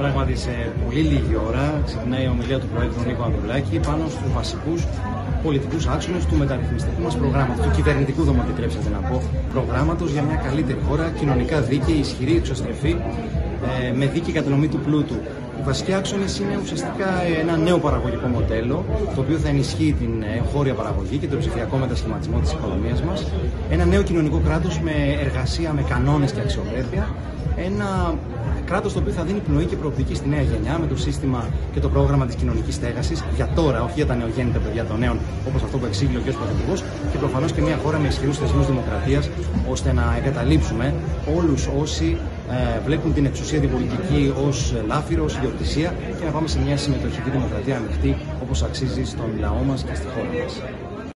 Πράγματι, σε πολύ λίγη ώρα ξεκινάει η ομιλία του Προέδρου Νίκο Ανδρουλάκη πάνω στους βασικούς πολιτικούς άξονες του μεταρρυθμιστικού μας προγράμματος, του κυβερνητικού, δεν μου επιτρέψατε να πω, προγράμματος για μια καλύτερη χώρα, κοινωνικά δίκαιη, ισχυρή, εξωστρεφή, ε, με δίκαιη κατανομή του πλούτου. Οι βασικοί άξονες είναι ουσιαστικά ένα νέο παραγωγικό μοντέλο, το οποίο θα ενισχύει την εγχώρια παραγωγή και τον ψηφιακό μετασχηματισμό της οικονομίας μας. Ένα νέο κοινωνικό κράτος με εργασία, με κανόνες και αξιοπρέπεια. Ένα κράτος το οποίο θα δίνει πνοή και προοπτική στη νέα γενιά με το σύστημα και το πρόγραμμα της κοινωνικής στέγασης για τώρα, όχι για τα νεογέννητα παιδιά των νέων, όπως αυτό που εξήγηλε ο κ. Πρωθυπουργός, και προφανώς και μια χώρα με ισχυρούς θεσμούς δημοκρατίας, ώστε να εγκαταλείψουμε όλους όσοι ε, βλέπουν την εξουσία την πολιτική ως λάφυρο, ως ιδιοκτησία και να πάμε σε μια συμμετοχική δημοκρατία ανοιχτή όπως αξίζει στον λαό μας και στη χώρα μας.